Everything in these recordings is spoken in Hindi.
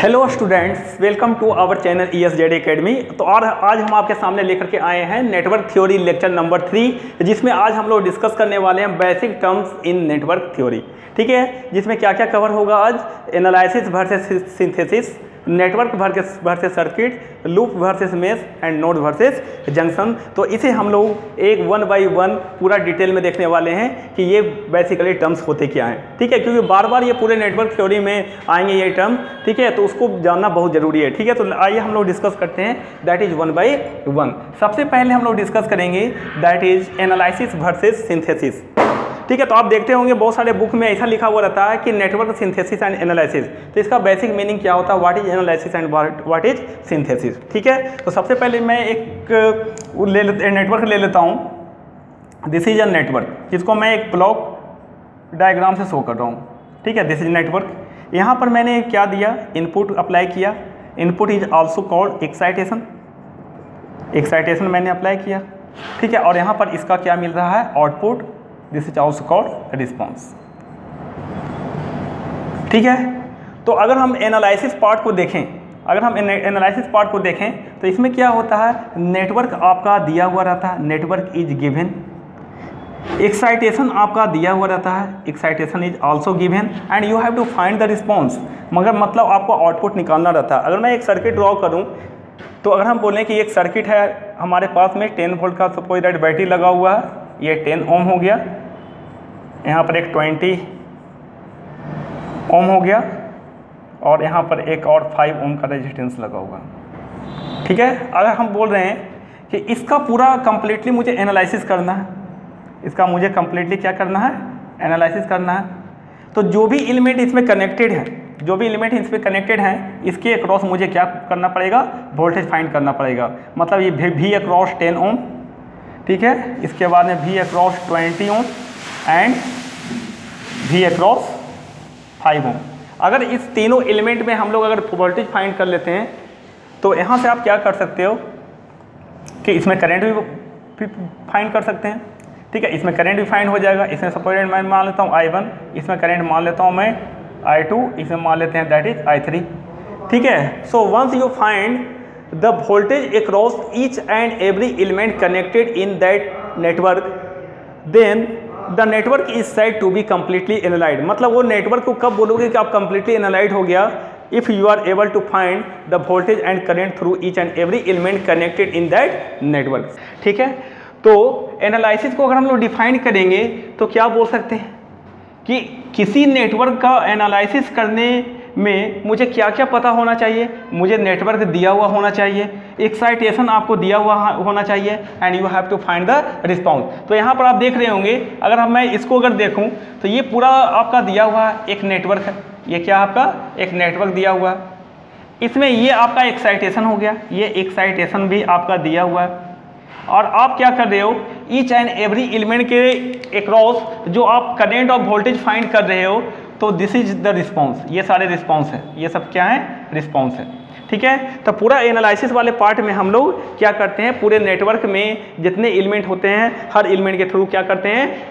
Hello students welcome to our channel E S Z academy तो और आज हम आपके सामने लेकर के आए हैं network theory lecture number three जिसमें आज हम लोग डिस्कस करने वाले हैं basic terms in network theory ठीक है? जिसमें क्या क्या कवर होगा आज? Analysis versus synthesis network versus circuit loop versus mesh and node versus junction तो इसे हम लोग एक वन बाय वन पूरा डिटेल में देखने वाले हैं कि ये बेसिकली टर्म्स होते क्या हैं। ठीक है? क्योंकि बार बार ये पूरे नेटवर्क थ्योरी में आएँगे ये टर्म ठीक है? तो उसको जानना बहुत ज़रूरी है, ठीक है? तो आइए हम लोग डिस्कस करते हैं। That is one by one सबसे पहले हम लोग डिस्कस करेंगे that is analysis versus synthesis ठीक है तो आप देखते होंगे बहुत सारे बुक में ऐसा लिखा हुआ रहता है कि नेटवर्क सिंथेसिस एंड एनालिसिस तो इसका बेसिक मीनिंग क्या होता है? What is analysis and what is synthesis ठीक है? तो सबसे पहले मैं एक ले नेटवर्क ले लेता हूँ. दिस इज़ अ नेटवर्क जिसको मैं एक ब्लॉक डायग्राम से शो कर रहा हूँ. ठीक है? दिस इज़ नेटवर्क यहाँ पर मैंने क्या दिया? इनपुट अप्लाई किया. Input is also called excitation excitation मैंने अप्लाई किया. ठीक है? और यहाँ पर इसका क्या मिल रहा है? Output this is also called response ठीक है? तो अगर हम एनालिसिस पार्ट को देखें, अगर हम एनालिसिस पार्ट को देखें तो इसमें क्या होता है? नेटवर्क आपका दिया हुआ रहता है। नेटवर्क इज़ गिवन एक्साइटेशन आपका दिया हुआ रहता है। Excitation is also given and you have to find the response मगर मतलब आपको आउटपुट निकालना रहता है। अगर मैं एक सर्किट ड्रॉ करूँ तो अगर हम बोलें कि एक सर्किट है, हमारे पास में टेन वोल्ट का सपोज़ दैट बैटरी लगा हुआ है, ये टेन ओम हो गया। यहाँ पर एक 20 ओम हो गया और यहाँ पर एक और 5 ओम का रेजिस्टेंस लगा हुआ। है ठीक है? अगर हम बोल रहे हैं कि इसका पूरा कंप्लीटली मुझे एनालिसिस करना है, इसका मुझे कंप्लीटली क्या करना है? एनालिसिस करना है। तो जो भी एलिमेंट इसमें कनेक्टेड है, जो भी एलिमेंट इसमें कनेक्टेड हैं, इसके अक्रॉस मुझे क्या करना पड़ेगा? वोल्टेज फाइंड करना पड़ेगा। मतलब ये भी अक्रॉस टेन ओम, ठीक है? इसके बाद में भी अक्रॉस ट्वेंटी ओम एंड भी अक्रॉस फाइव ओम अगर इस तीनों एलिमेंट में हम लोग अगर वोल्टेज फाइंड कर लेते हैं तो यहाँ से आप क्या कर सकते हो कि इसमें करंट भी फाइंड कर सकते हैं। ठीक है, इसमें करंट भी फाइंड हो जाएगा। इसमें सपोज़ मैं मान लेता हूँ आई वन इसमें करंट मान लेता हूँ मैं आई टू इसमें मान लेते हैं दैट इज़ आई थ्री ठीक है so once you find the voltage across each and every element connected in that network then the network is said to be completely analysed मतलब वो नेटवर्क को कब बोलोगे कि आप कम्प्लीटली एनालाइड हो गया? If you are able to find the voltage and current through each and every element connected in that network ठीक है? तो एनालिसिस को अगर हम लोग डिफाइन करेंगे तो क्या बोल सकते हैं? कि किसी नेटवर्क का एनालिसिस करने में मुझे क्या क्या पता होना चाहिए? मुझे नेटवर्क दिया हुआ होना चाहिए। एक्साइटेशन आपको दिया हुआ होना चाहिए and you have to find the response तो यहाँ पर आप देख रहे होंगे, अगर हम, मैं इसको अगर देखूँ तो ये पूरा आपका दिया हुआ एक नेटवर्क है। ये क्या आपका? एक नेटवर्क दिया हुआ। है इसमें ये आपका एक्साइटेशन हो गया। ये एक्साइटेशन भी आपका दिया हुआ है। और आप क्या कर रहे हो? ईच एंड एवरी एलिमेंट के अक्रॉस जो आप करेंट और वोल्टेज फाइंड कर रहे हो तो दिस इज़ द रिस्पॉन्स ये सारे रिस्पॉन्स है। ये सब क्या है? रिस्पॉन्स है। ठीक है? तो पूरा एनालिसिस वाले पार्ट में हम लोग क्या करते हैं? पूरे नेटवर्क में जितने एलिमेंट होते हैं, हर एलिमेंट के थ्रू क्या करते हैं?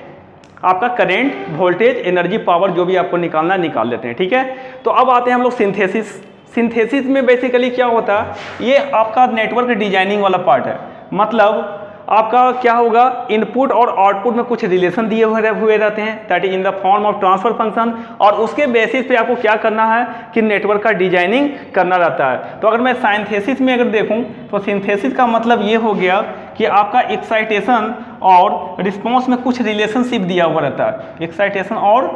आपका करंट वोल्टेज एनर्जी पावर जो भी आपको निकालना निकाल लेते हैं। ठीक है? तो अब आते हैं हम लोग सिंथेसिस सिंथेसिस में बेसिकली क्या होता? है ये आपका नेटवर्क डिज़ाइनिंग वाला पार्ट है। मतलब आपका क्या होगा? इनपुट और आउटपुट में कुछ रिलेशन दिए हुए रहते हैं। That is in the form of transfer function और उसके बेसिस पे आपको क्या करना है? कि नेटवर्क का डिज़ाइनिंग करना रहता है। तो अगर मैं साइंथेसिस में अगर देखूँ तो सिंथेसिस का मतलब ये हो गया कि आपका एक्साइटेशन और रिस्पॉन्स में कुछ रिलेशनशिप दिया हुआ रहता है। एक्साइटेशन और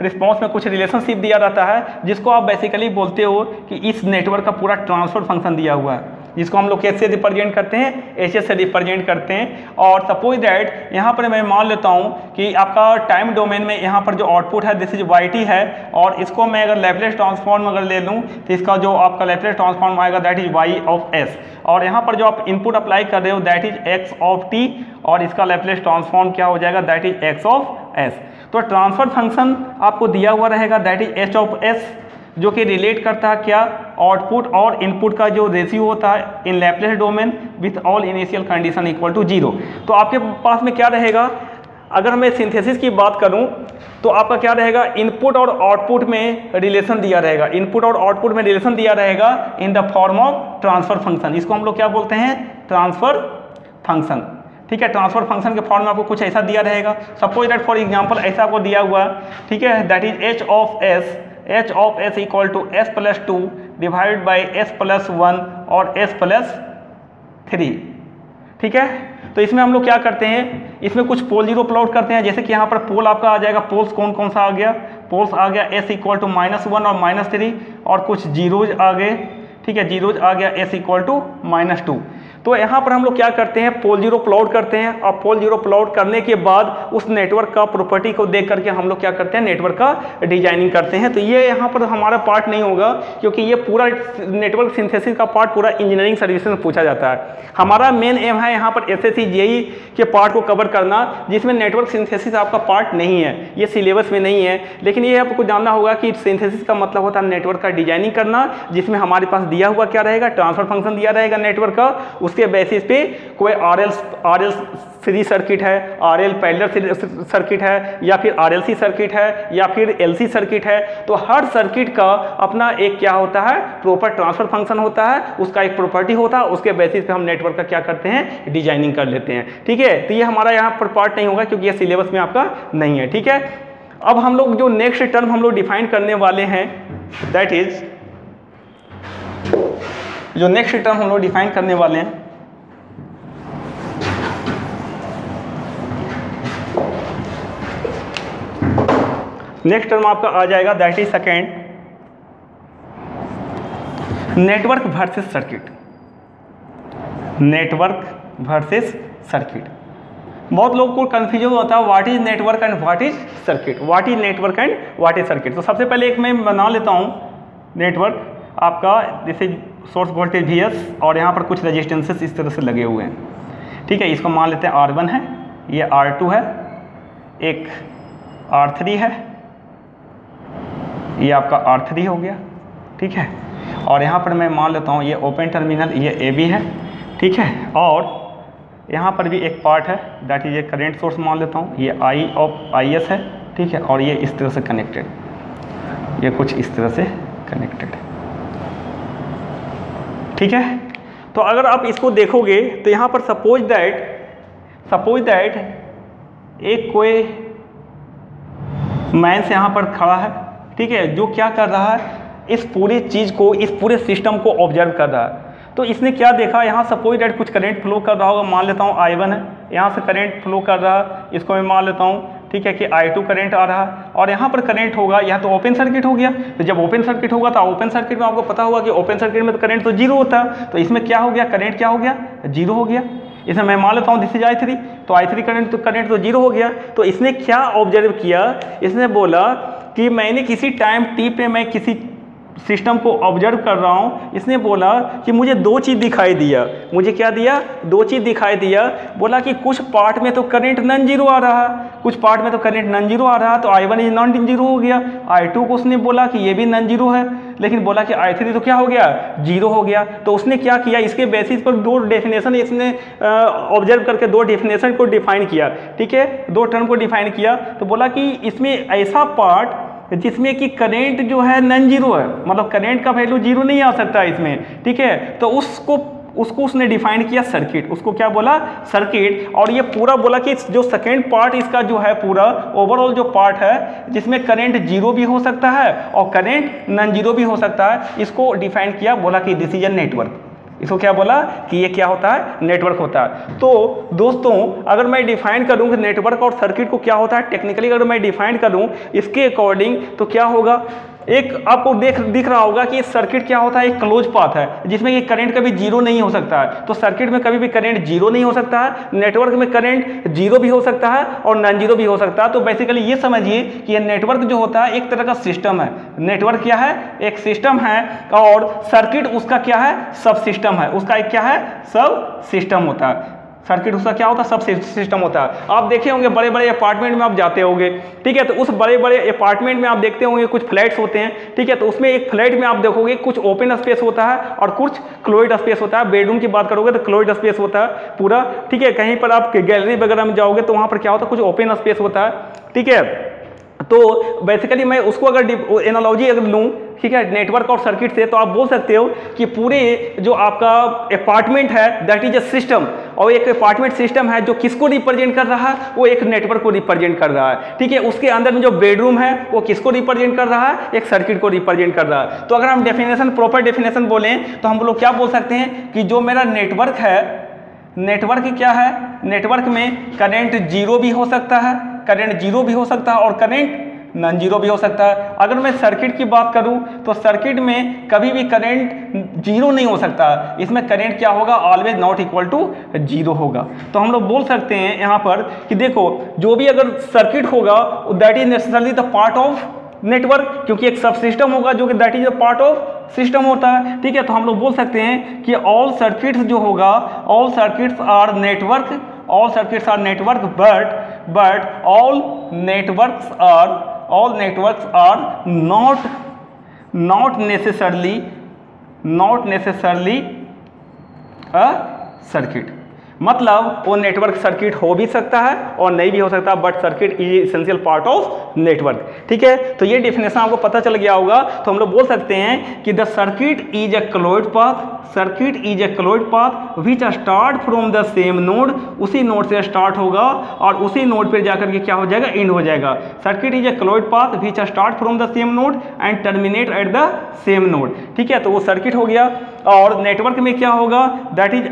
रिस्पॉन्स में कुछ रिलेशनशिप दिया रहता है, जिसको आप बेसिकली बोलते हो कि इस नेटवर्क का पूरा ट्रांसफ़र फ़ंक्शन दिया हुआ है। जिसको हम लोग कैसे रिप्रेजेंट करते हैं एच से रिप्रेजेंट करते हैं। और सपोज़ दैट यहाँ पर मैं मान लेता हूँ कि आपका टाइम डोमेन में यहाँ पर जो आउटपुट है दिस इज़ वाई है, और इसको मैं अगर लेपलेस ट्रांसफॉर्म अगर ले लूँ तो इसका जो आपका लेपलेस ट्रांसफॉर्म आएगा that is Y of S और यहाँ पर जो आप इनपुट अप्लाई कर रहे हो that is X of T और इसका लेपलेस ट्रांसफॉर्म क्या हो जाएगा that is X of S तो ट्रांसफ़र फ़ंक्शन आपको दिया हुआ रहेगा that is H of S जो कि रिलेट करता है क्या? आउटपुट और इनपुट का जो रेशियो होता है in Laplace domain with all initial condition equal to zero तो आपके पास में क्या रहेगा? अगर मैं सिंथेसिस की बात करूँ तो आपका क्या रहेगा? इनपुट और आउटपुट में रिलेशन दिया रहेगा। इनपुट और आउटपुट में रिलेशन दिया रहेगा in the form of transfer function इसको हम लोग क्या बोलते हैं? ट्रांसफ़र फ़ंक्शन ठीक है? ट्रांसफ़र फ़ंक्शन के फॉर्म में आपको कुछ ऐसा दिया रहेगा। सपोज़ दैट फॉर एग्ज़ाम्पल ऐसा आपको दिया हुआ ठीक है? That is H of S H of S equal to S plus two divide by S plus one और एस प्लस थ्री ठीक है? तो इसमें हम लोग क्या करते हैं? इसमें कुछ पोल ज़ीरो प्लॉट करते हैं। जैसे कि यहाँ पर पोल आपका आ जाएगा। पोल्स कौन कौन सा आ गया? पोल्स आ गया S equal to minus one और माइनस थ्री और कुछ जीरोज आ गए। ठीक है? जीरोज आ गया S equal to minus two तो यहाँ पर हम लोग क्या करते हैं? पोल ज़ीरो प्लॉट करते हैं। और पोल ज़ीरो प्लॉट करने के बाद उस नेटवर्क का प्रॉपर्टी को देख करके हम लोग क्या करते हैं? नेटवर्क का डिज़ाइनिंग करते हैं। तो ये यहाँ पर हमारा पार्ट नहीं होगा, क्योंकि ये पूरा नेटवर्क सिंथेसिस का पार्ट पूरा इंजीनियरिंग सर्विस में पूछा जाता है। हमारा मेन एम है यहाँ पर एस एस के पार्ट को कवर करना, जिसमें नेटवर्क सिंथेसिस आपका पार्ट नहीं है। ये सिलेबस में नहीं है। लेकिन ये आपको जानना होगा कि सिंथेसिस का मतलब होता है नेटवर्क का डिज़ाइनिंग करना, जिसमें हमारे पास दिया हुआ क्या रहेगा? ट्रांसफ़र फ़ंक्शन दिया रहेगा नेटवर्क का। उसके बेसिस पे कोई R L R L series circuit है आर एल पैरेलल सर्किट है, या फिर आर एल सी सर्किट है, या फिर एल सी सर्किट है तो हर सर्किट का अपना एक क्या होता है प्रॉपर ट्रांसफ़र फ़ंक्शन होता है, उसका एक प्रॉपर्टी होता है, उसके बेसिस पे हम नेटवर्क का क्या करते हैं डिज़ाइनिंग कर लेते हैं। ठीक है? तो ये हमारा यहाँ पर पार्ट नहीं होगा, क्योंकि ये सिलेबस में आपका नहीं है। ठीक है? अब हम लोग जो नेक्स्ट टर्म हम लोग डिफाइन करने वाले हैं दैट इज़ जो नेक्स्ट टर्म हम लोग डिफाइन करने वाले हैं नेक्स्ट टर्म आपका आ जाएगा that is second network versus circuit network versus circuit बहुत लोगों को कन्फ्यूज़न होता है what is network and what is circuit what is network and what is circuit तो सबसे पहले एक मैं बना लेता हूँ नेटवर्क आपका जैसे सोर्स वोल्टेज वी और यहाँ पर कुछ रजिस्टेंसेस इस तरह से लगे हुए हैं। ठीक है, इसको मान लेते हैं आर वन है, ये आर टू है, एक आर थ्री है ये आपका आर थ्री हो गया, ठीक है? और यहाँ पर मैं मान लेता हूँ, ये ओपन टर्मिनल ये ए बी है, ठीक है? और यहाँ पर भी एक पार्ट है दैट इज़ ये करेंट सोर्स मान लेता हूँ, ये आई ऑफ़ आई एस है, ठीक है? और ये इस तरह से कनेक्टेड ये कुछ इस तरह से कनेक्टेड ठीक है? तो अगर आप इसको देखोगे तो यहाँ पर सपोज़ दैट सपोज़ दैट एक कोई मैंस यहाँ पर खड़ा है ठीक है, जो क्या कर रहा है, इस पूरी चीज़ को, इस पूरे सिस्टम को ऑब्ज़र्व कर रहा है। तो इसने क्या देखा? यहाँ सपोज़ डेट कुछ करंट फ्लो कर रहा होगा, मान लेता हूँ आई वन है। यहाँ से करंट फ्लो कर रहा है, इसको मैं मान लेता हूँ, ठीक है कि आई टू करेंट आ रहा है। और यहाँ पर करंट होगा, यहाँ तो ओपन सर्किट हो गया। तो जब ओपन सर्किट होगा तो ओपन सर्किट में आपको पता होगा कि ओपन सर्किट में तो करंट तो ज़ीरो होता है। तो इसमें क्या हो गया? करंट क्या हो गया? ज़ीरो हो गया। इसमें मैं मान लेता हूँ दिस इज़ आई थ्री तो आई थ्री करंट तो करंट तो ज़ीरो हो गया। तो इसने क्या ऑब्ज़र्व किया? इसने बोला कि मैंने किसी टाइम टी पे मैं किसी सिस्टम को ऑब्ज़र्व कर रहा हूँ। इसने बोला कि मुझे दो चीज़ दिखाई दिया। मुझे क्या दिया? दो चीज़ दिखाई दिया। बोला कि कुछ पार्ट में तो करंट नन ज़ीरो आ रहा। कुछ पार्ट में तो करंट नन ज़ीरो आ रहा तो I one is non zero हो गया। आई टू को उसने बोला कि ये भी नन ज़ीरो है। लेकिन बोला कि आई थ्री तो क्या हो गया? ज़ीरो हो गया। तो उसने क्या किया? इसके बेसिस पर दो डेफिनेशन इसने ऑब्ज़र्व करके दो डेफिनेशन को डिफाइन किया। ठीक है? दो टर्म को डिफाइन किया। तो बोला कि इसमें ऐसा पार्ट जिसमें कि करेंट जो है नन ज़ीरो है मतलब करेंट का वैल्यू ज़ीरो नहीं आ सकता इसमें, ठीक है? तो उसको उसको उसने डिफाइन किया सर्किट उसको क्या बोला? सर्किट और ये पूरा बोला कि जो सेकेंड पार्ट इसका जो है पूरा ओवरऑल जो पार्ट है, जिसमें करंट ज़ीरो भी हो सकता है और करंट नन ज़ीरो भी हो सकता है, इसको डिफाइन किया, बोला कि डिसीज़न नेटवर्क इसको क्या बोला कि ये क्या होता है? नेटवर्क होता है। तो दोस्तों, अगर मैं डिफाइन करूँ कि नेटवर्क और सर्किट को क्या होता है? टेक्निकली अगर मैं डिफाइन करूँ, इसके अकॉर्डिंग तो क्या होगा? एक आपको देख, दिख रहा होगा कि सर्किट क्या होता है? एक क्लोज पाथ है, जिसमें ये करंट कभी ज़ीरो नहीं हो सकता है। तो सर्किट में कभी भी करंट ज़ीरो नहीं हो सकता है नेटवर्क में करंट ज़ीरो भी हो सकता है और नॉन ज़ीरो भी हो सकता है। तो बेसिकली ये समझिए कि ये नेटवर्क जो होता है, एक तरह का सिस्टम है। नेटवर्क क्या है? एक सिस्टम है और सर्किट उसका क्या है? सब सिस्टम है। उसका एक क्या है? सब सिस्टम होता है। सर्किट, उसका क्या होता है? सब सिस्टम होता है। आप देखे होंगे बड़े बड़े अपार्टमेंट में आप जाते होंगे, ठीक है? तो उस बड़े बड़े अपार्टमेंट में आप देखते होंगे, कुछ फ्लैट्स होते हैं, ठीक है? तो उसमें एक फ्लैट में आप देखोगे, कुछ ओपन स्पेस होता है और कुछ क्लोइड स्पेस होता है। बेडरूम की बात करोगे तो क्लोइड स्पेस होता है पूरा, ठीक है? कहीं पर आप गैलरी वगैरह में जाओगे तो वहाँ पर क्या होता है? कुछ ओपन स्पेस होता है, ठीक है? तो बेसिकली मैं उसको अगर एनालॉजी अगर लूँ, ठीक है? नेटवर्क और सर्किट से तो आप बोल सकते हो कि पूरे जो आपका अपार्टमेंट है दैट इज़ अ सिस्टम और एक अपार्टमेंट सिस्टम है जो किसको रिप्रेजेंट कर रहा है? वो एक नेटवर्क को रिप्रेजेंट कर रहा है। ठीक है, उसके अंदर में जो बेडरूम है, वो किसको रिप्रेजेंट कर रहा है? एक सर्किट को रिप्रेजेंट कर रहा है। तो अगर हम डेफिनेशन, प्रॉपर डेफिनेशन बोलें तो हम लोग क्या बोल सकते हैं कि जो मेरा नेटवर्क है, नेटवर्क क्या है? नेटवर्क में करेंट ज़ीरो भी हो सकता है, करेंट ज़ीरो भी हो सकता है और करंट नॉन ज़ीरो भी हो सकता है। अगर मैं सर्किट की बात करूँ तो सर्किट में कभी भी करंट ज़ीरो नहीं हो सकता। इसमें करंट क्या होगा? Always not equal to zero होगा। तो हम लोग बोल सकते हैं यहाँ पर कि देखो, जो भी अगर सर्किट होगा that is necessarily the part of network क्योंकि एक सब सिस्टम होगा जो कि that is a part of system होता है। ठीक है तो हम लोग बोल सकते हैं कि ऑल सर्किट्स जो होगा all circuits are network all circuits are network but but all networks are all networks are not not necessarily not necessarily a circuit मतलब वो नेटवर्क सर्किट हो भी सकता है और नहीं भी हो सकता but circuit is essential part of network ठीक है? तो ये डिफिनेशन आपको पता चल गया होगा। तो हम लोग बोल सकते हैं कि the circuit is a closed path circuit is a closed path which start from the same node उसी नोड से स्टार्ट होगा और उसी नोड पर जाकर के क्या हो जाएगा? इंड हो जाएगा। Circuit is a closed path which start from the same node and terminate at the same node ठीक है? तो वो सर्किट हो गया। और नेटवर्क में क्या होगा? That is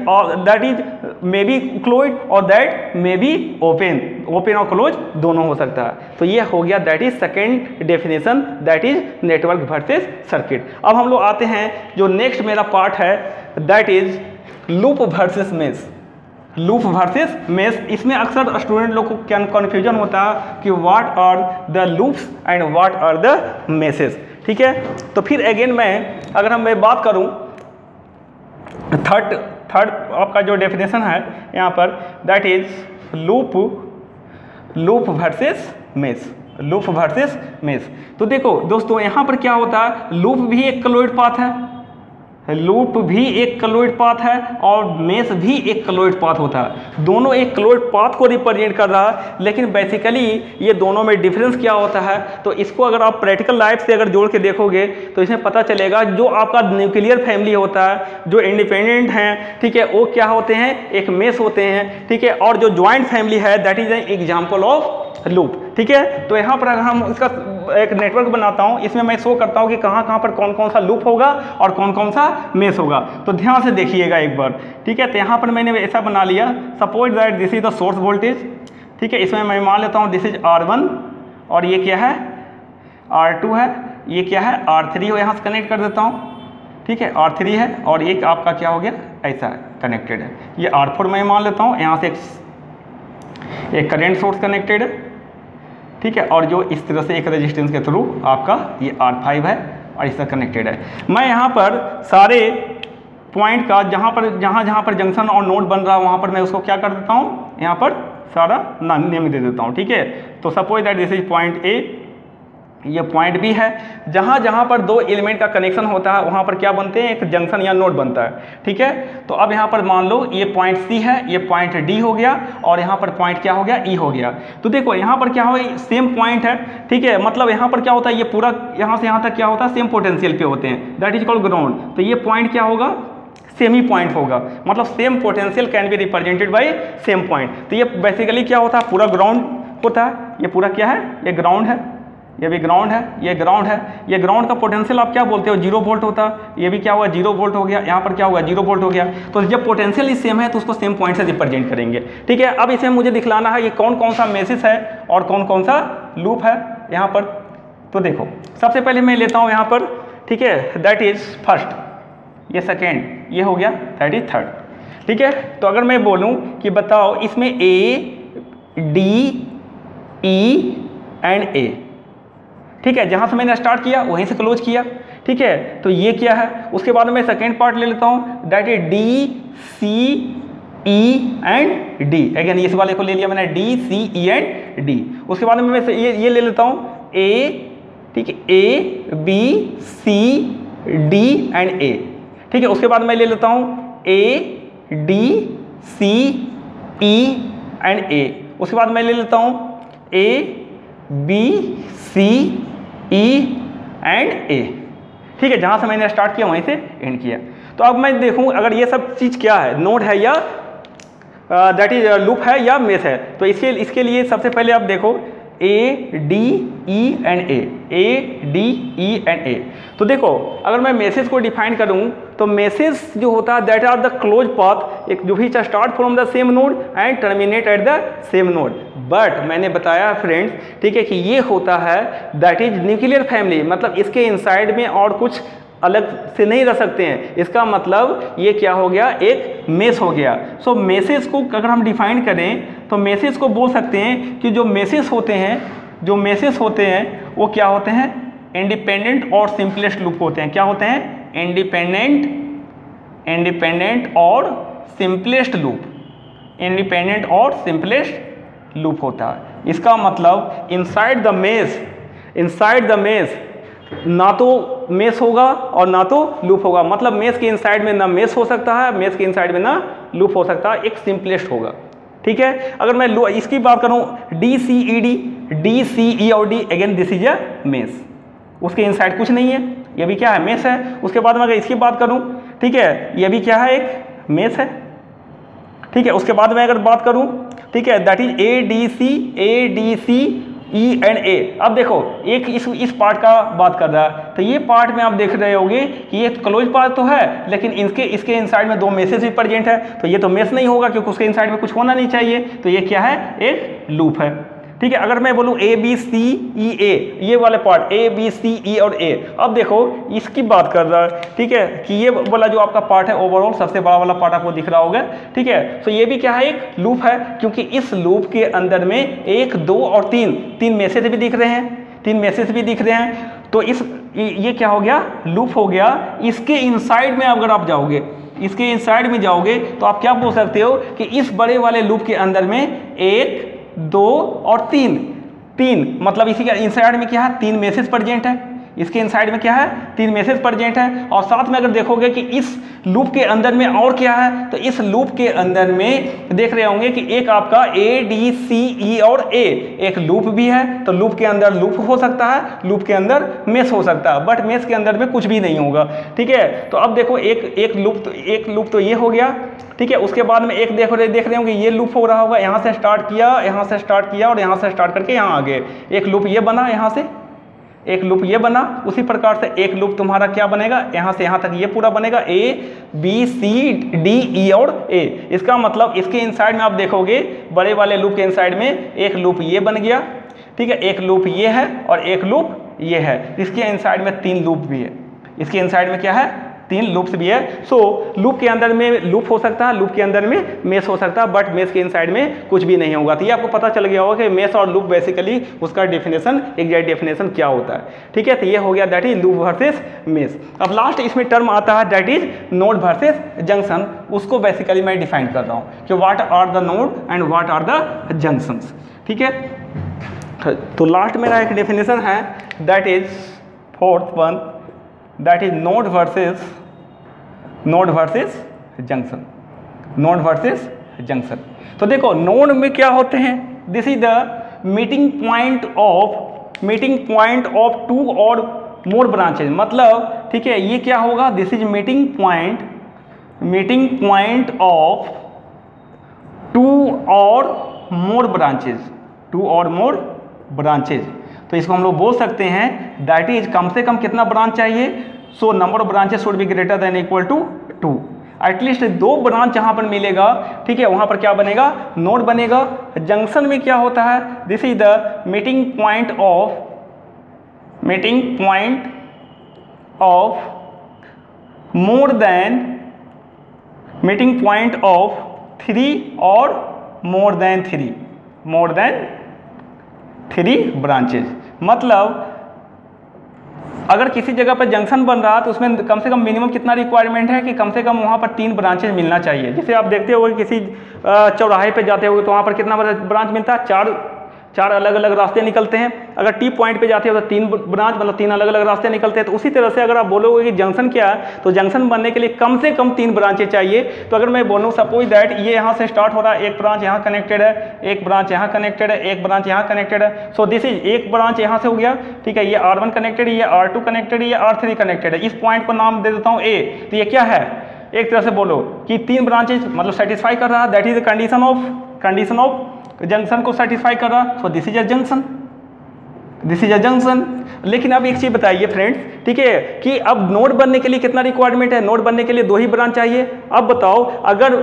that is may be close और that may be open open और क्लोज दोनों हो सकता है। तो ये हो गया that is second definition that is network versus circuit अब हम लोग आते हैं, जो नेक्स्ट मेरा पार्ट है that is loop versus mesh loop versus mesh इसमें अक्सर स्टूडेंट लोग को क्या कन्फ्यूज़न होता है कि what are the loops and what are the meshes ठीक है? तो फिर अगेन मैं, अगर हम मैं बात करूँ थर्ड थर्ड आपका जो डेफिनेशन है, यहाँ पर that is loop loop versus mesh loop versus mesh तो देखो, दोस्तों, यहाँ पर क्या होता है? लूप भी एक क्लोइड पाथ है। लूप भी एक क्लोइड पाथ है और मेस भी एक क्लोइड पाथ होता है। दोनों एक क्लोइड पाथ को रिप्रेजेंट कर रहा है, लेकिन बेसिकली ये दोनों में डिफरेंस क्या होता है? तो इसको अगर आप प्रैक्टिकल लाइफ से अगर जोड़ के देखोगे तो इसमें पता चलेगा जो आपका न्यूक्लियर फैमिली होता है, जो इंडिपेंडेंट हैं, ठीक है, वो क्या होते हैं? एक मेस होते हैं, ठीक है, और जो ज्वाइंट फैमिली है that is an example of loop ठीक है? तो यहाँ पर अगर हम इसका एक नेटवर्क बनाता हूँ, इसमें मैं शो करता हूँ कि कहाँ कहाँ पर कौन कौन सा लूप होगा और कौन कौन सा मेस होगा। तो ध्यान से देखिएगा एक बार, ठीक है? तो यहाँ पर मैंने ऐसा बना लिया। Suppose that this is the source voltage ठीक है? इसमें मैं मान लेता हूँ दिस इज़ आर वन और ये क्या है? आर टू है। ये क्या है? आर थ्री हो, यहाँ से कनेक्ट कर देता हूँ, ठीक है? आर थ्री है और एक आपका क्या हो गया? ऐसा कनेक्टेड है। ये आर फोर मैं मान लेता हूँ, यहाँ से एक एक करेंट सोर्स कनेक्टेड है। ठीक है? और जो इस तरह से एक रेजिस्टेंस के थ्रू आपका ये आर फाइव है और इससे कनेक्टेड है। मैं यहाँ पर सारे पॉइंट का जहाँ पर जहाँ जहाँ पर जंक्शन और नोड बन रहा है वहाँ पर मैं उसको क्या कर देता हूँ? यहाँ पर सारा नाम नेम दे देता हूँ, ठीक है? तो suppose that this is point A ये पॉइंट भी है। जहाँ जहाँ पर दो एलिमेंट का कनेक्शन होता है, वहाँ पर क्या बनते हैं? एक जंक्शन या नोड बनता है, ठीक है? तो अब यहाँ पर मान लो, ये पॉइंट सी है, ये पॉइंट डी हो गया, और यहाँ पर पॉइंट क्या हो गया? ई e हो गया। तो देखो, यहाँ पर क्या हो सेम पॉइंट है, ठीक है? मतलब यहाँ पर क्या होता है? ये पूरा यहाँ से यहाँ तक क्या होता है? सेम पोटेंशियल पे होते हैं। दैट इज़ कॉल्ड ग्राउंड तो ये पॉइंट क्या होगा? सेम पॉइंट होगा। मतलब same potential can be represented by same point तो ये बेसिकली क्या होता? है पूरा ग्राउंड होता है। ये पूरा क्या है? ये ग्राउंड है। ये भी ग्राउंड है, ये ग्राउंड है। ये ग्राउंड का पोटेंशियल आप क्या बोलते हो? ज़ीरो वोल्ट होता, ये भी क्या हुआ? ज़ीरो वोल्ट हो गया। यहाँ पर क्या हुआ? ज़ीरो वोल्ट हो गया। तो जब पोटेंशियल ही सेम है तो उसको सेम पॉइंट से रिप्रेजेंट करेंगे। ठीक है? अब इसे मुझे दिखलाना है, ये कौन कौन सा मैसेज है और कौन कौन सा लूप है यहाँ पर। तो देखो, सबसे पहले मैं लेता हूँ यहाँ पर, ठीक है? दैट इज़ फ़र्स्ट ये सेकेंड ये हो गया। दैट इज़ थर्ड ठीक है? तो अगर मैं बोलूँ कि बताओ, इसमें ए डी ई एंड ए ठीक है, जहाँ से मैंने स्टार्ट किया, वहीं से क्लोज किया, ठीक है? तो ये क्या है? उसके बाद में सेकेंड पार्ट ले लेता हूँ that is D C E and D again इस वाले को ले लिया मैंने D C E and D उसके बाद में मैं ये ये ले लेता हूँ ए ठीक है A B C D and A ठीक है, उसके बाद मैं ले लेता हूँ ए डी सी ई एंड ए उसके बाद मैं ले लेता हूँ ए B C E and A ठीक है, जहाँ से मैंने स्टार्ट किया, वहीं से एंड किया। तो अब मैं देखूँ, अगर ये सब चीज़ क्या है? नोड है या दैट इज़ लूप है या मेस है? तो इसके इसके लिए सबसे पहले आप देखो A D E and A A D E and A तो देखो, अगर मैं मैसेज को डिफाइन करूँ तो मैसेज जो होता है that are the close path एक जो भी start from the same node and terminate at the same node but मैंने बताया फ्रेंड्स ठीक है, कि ये होता है दैट इज़ न्यूक्लियर फैमिली मतलब इसके इनसाइड में और कुछ अलग से नहीं रह सकते हैं। इसका मतलब ये क्या हो गया? एक मेस हो गया। सो so, मैसेज को अगर हम डिफाइन करें तो मैसेज को बोल सकते हैं कि जो मैसेज होते हैं जो मैसेज होते हैं वो क्या होते हैं? इंडिपेंडेंट और सिंपलेस्ट लूप होते हैं। क्या होते हैं? इंडिपेंडेंट इंडिपेंडेंट और सिंपलेस्ट लूप इंडिपेंडेंट और सिंपलेस्ट लूप होता है। इसका मतलब inside the mesh inside the mesh ना तो मेस होगा और ना तो लूप होगा। मतलब मेस के इनसाइड में ना मेस हो सकता है, मेस के इनसाइड में ना लूप हो सकता है। एक सिंपलेस्ट होगा। ठीक है? अगर मैं इसकी बात करूँ D C E D D C E और D again this is a mesh उसके इनसाइड कुछ नहीं है। ये भी क्या है? मेस है। उसके बाद में अगर इसकी बात करूँ, ठीक है? ये भी क्या है? एक मेस है। ठीक है? उसके बाद में अगर बात करूँ, ठीक है? That is A D C A D C E and A अब देखो, एक इस इस पार्ट का बात कर रहा है। तो ये पार्ट में आप देख रहे होगे कि ये क्लोज पार्ट तो है, लेकिन इनके इसके इनसाइड में दो मेसेज भी प्रजेंट है। तो ये तो मेस नहीं होगा, क्योंकि उसके इनसाइड में कुछ होना नहीं चाहिए। तो ये क्या है? एक लूप है। ठीक है, अगर मैं बोलूँ ए बी सी ई ए ये वाले part A B C E और ए अब देखो, इसकी बात कर रहा है, ठीक है, कि ये वाला जो आपका पार्ट है ओवरऑल सबसे बड़ा वाला पार्ट आपको दिख रहा होगा, ठीक है तो ये भी क्या है, एक लूप है, क्योंकि इस लूप के अंदर में एक, दो और तीन तीन मैसेज भी दिख रहे हैं, तीन मैसेज भी दिख रहे हैं तो इस, ये क्या हो गया लूप हो गया, इसके इनसाइड में अगर आप जाओगे, इसके इनसाइड में जाओगे तो आप क्या बोल सकते हो, कि इस बड़े वाले लूप के अंदर में एक दो और तीन। तीन मतलब इसी के इन में क्या है? तीन मैसेज प्रजेंट है। इसके इनसाइड में क्या है? तीन मैसेज प्रेजेंट है। और साथ में अगर देखोगे कि इस लूप के अंदर में और क्या है तो इस लूप के अंदर में देख रहे होंगे कि एक आपका ए डी सी ई और ए एक लूप भी है तो लूप के अंदर लूप हो सकता है लूप के अंदर मेस हो सकता है। बट मेस के अंदर में कुछ भी नहीं होगा, ठीक है? तो अब देखो, एक एक लूप तो एक लूप तो ये हो गया, ठीक है? उसके बाद में एक देख रहे देख रहे होंगे, ये लूप हो रहा होगा, यहाँ से स्टार्ट किया, यहाँ से स्टार्ट किया और यहाँ से स्टार्ट करके यहाँ आ गए एक लूप ये बना, यहाँ से एक लूप ये बना, उसी प्रकार से एक लूप तुम्हारा क्या बनेगा? यहाँ से यहाँ तक ये पूरा बनेगा ए बी सी डी ई और ए इसका मतलब इसके इनसाइड में आप देखोगे, बड़े वाले लूप के इनसाइड में एक लूप ये बन गया, ठीक है? एक लूप ये है और एक लूप ये है। इसके इनसाइड में तीन लूप भी है। इसके इनसाइड में क्या है? तीन लूप्स भी है। सो so, लूप के अंदर में लूप हो सकता है लूप के अंदर में मेस हो सकता है बट मेस के इनसाइड में कुछ भी नहीं होगा। तो ये आपको पता चल गया होगा कि मेस और लूप बेसिकली उसका डेफिनेशन एग्जैक्ट डेफिनेशन क्या होता है। ठीक है तो ये हो गया that is loop versus mesh अब लास्ट इसमें टर्म आता है that is node versus junction उसको बेसिकली मैं डिफाइन कर रहा हूँ कि what are the node and what are the junction ठीक है? तो लास्ट मेरा एक डेफिनेशन है that is fourth one that is node versus node versus junction node versus junction तो देखो नोड में क्या होते हैं? This is the meeting point of meeting point of two or more branches मतलब ठीक है, ये क्या होगा? This is meeting point meeting point of two or more branches to और मोर ब्रांचेज तो इसको हम लोग बोल सकते हैं दैट इज़ कम से कम कितना ब्रांच चाहिए? So number of branches should be greater than equal to two at least दो ब्रांच जहाँ पर मिलेगा। ठीक है, वहाँ पर क्या बनेगा? नोड बनेगा। जंक्शन में क्या होता है? This is the meeting point of meeting point of more than meeting point of three और more than three more than three branches मतलब अगर किसी जगह पर जंक्शन बन रहा है तो उसमें कम से कम मिनिमम कितना रिक्वायरमेंट है कि कम से कम वहाँ पर तीन ब्रांचेज मिलना चाहिए? जैसे आप देखते हो किसी चौराहे पे जाते हो तो वहाँ पर कितना ब्रांच मिलता है? चार चार अलग अलग रास्ते निकलते हैं। अगर टी पॉइंट पे जाते हो तो तीन ब्रांच मतलब तीन अलग अलग रास्ते निकलते हैं। तो उसी तरह से अगर आप बोलोगे कि जंक्शन क्या है तो जंक्शन बनने के लिए कम से कम तीन ब्रांचें चाहिए। तो अगर मैं बोलूँ सपोज़ दैट ये यहाँ से स्टार्ट हो रहा है, एक ब्रांच यहाँ कनेक्टेड है, एक ब्रांच यहाँ कनेक्टेड है, एक ब्रांच यहाँ कनेक्टेड है। सो दिस इज़ एक ब्रांच यहाँ से हो गया, ठीक है, ये आर कनेक्टेड ये आर कनेक्टेड ये आर कनेक्टेड है। इस पॉइंट को नाम दे देता हूँ ए तो ये क्या है? एक तरह से बोलो कि तीन ब्रांचेज मतलब सेटिस्फाई कर रहा है that is the condition of condition of junction को सेटिस्फाई कर रहा so this is a junction this is a junction लेकिन अब एक चीज़ बताइए फ्रेंड्स ठीक है, कि अब नोड बनने के लिए कितना रिक्वायरमेंट है? नोड बनने के लिए दो ही ब्रांच चाहिए। अब बताओ, अगर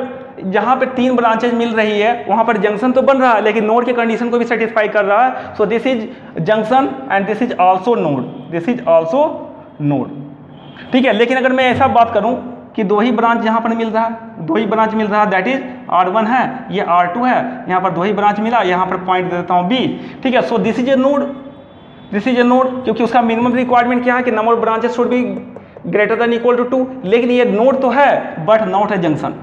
जहाँ पर तीन ब्रांचेज मिल रही है, वहाँ पर जंक्शन तो बन रहा है लेकिन नोड के कंडीशन को भी सेटिस्फाई कर रहा। है so this is junction and this is also node this is also node ठीक है, लेकिन अगर मैं ऐसा बात करूँ कि दो ही ब्रांच यहाँ पर मिल रहा है दो ही ब्रांच मिल रहा है दैट इज़ आर वन है, ये आर टू है, यहाँ पर दो ही ब्रांच मिला, यहाँ पर पॉइंट दे देता हूँ बी ठीक है? So this is a node this is a node क्योंकि उसका मिनिमम रिक्वायरमेंट क्या है कि number branches should be greater than equal to two लेकिन ये नोड तो है but not a junction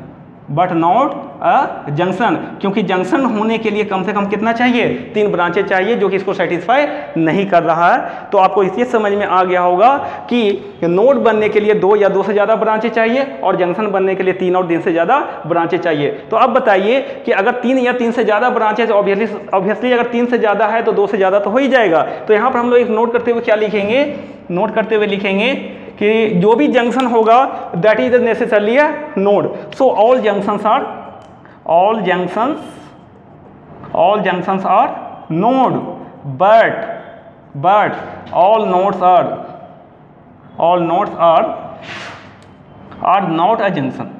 but not junction. क्योंकि जंक्शन होने के लिए कम से कम कितना चाहिए? तीन ब्रांचें चाहिए जो कि इसको सेटिस्फाई नहीं कर रहा है। तो आपको इसलिए समझ में आ गया होगा कि नोड बनने के लिए दो या दो से ज़्यादा ब्रांचें चाहिए और जंक्शन बनने के लिए तीन और तीन से ज़्यादा ब्रांचें चाहिए। तो अब बताइए कि अगर तीन या तीन से ज़्यादा ब्रांचेज ऑब्वियसली ऑब्वियसली अगर तीन से ज़्यादा है तो दो से ज़्यादा तो हो ही जाएगा। तो यहाँ पर हम लोग एक नोट करते हुए क्या लिखेंगे? नोट करते हुए लिखेंगे कि जो भी जंक्शन होगा that is necessarily a node so all junctions are all junctions all junctions are node but but all nodes are all nodes are are not a junction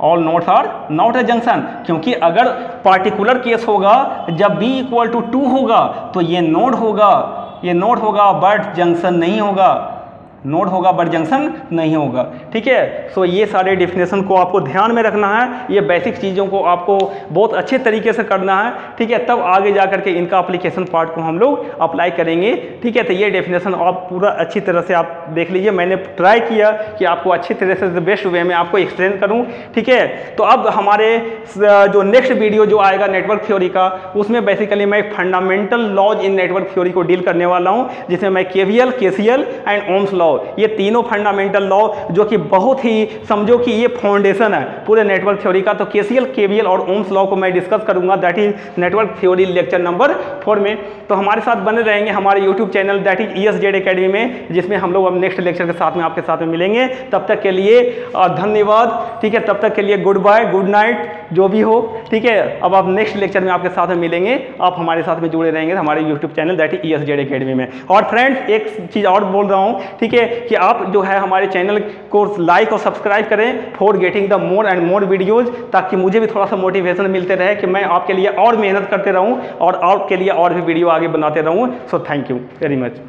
all nodes are not a junction क्योंकि अगर पार्टिकुलर केस होगा जब b इक्वल टू टू होगा तो ये नोड होगा ये नोड होगा बट जंक्शन नहीं होगा नोड होगा बट जंक्शन नहीं होगा। ठीक है? सो ये सारे डिफिनेशन को आपको ध्यान में रखना है। ये बेसिक चीज़ों को आपको बहुत अच्छे तरीके से करना है। ठीक है? तब आगे जा करके इनका अप्लीकेशन पार्ट को हम लोग अप्लाई करेंगे। ठीक है? तो ये डेफिनेशन आप पूरा अच्छी तरह से आप देख लीजिए। मैंने ट्राई किया कि आपको अच्छी तरह से बेस्ट वे में आपको एक्सप्लेन करूँ। ठीक है? तो अब हमारे जो नेक्स्ट वीडियो जो आएगा नेटवर्क थ्योरी का, उसमें बेसिकली मैं एक fundamental laws in network theory को डील करने वाला हूँ, जिसमें मैं K V L K C L and Ohm's law ये तीनों फंडामेंटल लॉ जो कि बहुत ही, समझो कि ये फाउंडेशन है, पूरे नेटवर्क थ्योरी का। तो के सी और ओम्स लॉ को मैं डिस्कस करूँगा। That is network theory lecture number four में। तो हमारे साथ बने रहेंगे हमारे YouTube channel that is E S Z में, जिसमें हम लोग अब नेक्स्ट लेक्चर के साथ में आपके साथ में मिलेंगे। तब तक के लिए धन्यवाद। ठीक है, तब तक के लिए गुड बाय गुड नाइट जो भी हो, ठीक है? अब आप नेक्स्ट लेक्चर में आपके साथ में मिलेंगे। आप हमारे साथ में जुड़े रहेंगे हमारे YouTube channel that E S Z academy में। और फ्रेंड्स एक चीज़ और बोल रहा हूँ, ठीक है? कि आप जो है हमारे चैनल को लाइक और सब्सक्राइब करें for getting the more and more videos ताकि मुझे भी थोड़ा सा मोटिवेशन मिलते रहे कि मैं आपके लिए और मेहनत करते रहूँ और आपके लिए और भी वीडियो आगे बनाते रहूँ। So thank you very much